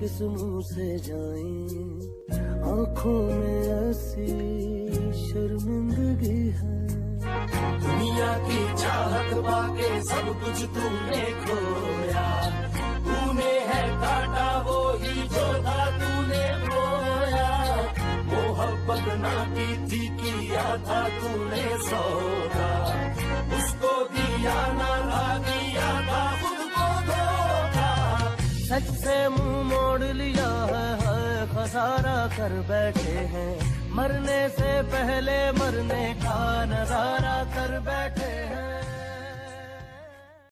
किस मुँह से जाए। आँखों में ऐसी शर्मिंदगी है। दुनिया की चाहत बाके सब कुछ तूने खोया। तूने है काटा वो ही जो था तूने खोया। मोहब्बत ना की थी किया था तूने सौदा उसको दिया ना था दिया था खुद को धोखा। सच से मुँह खसारा कर बैठे हैं। मरने से पहले मरने का नज़ारा कर बैठे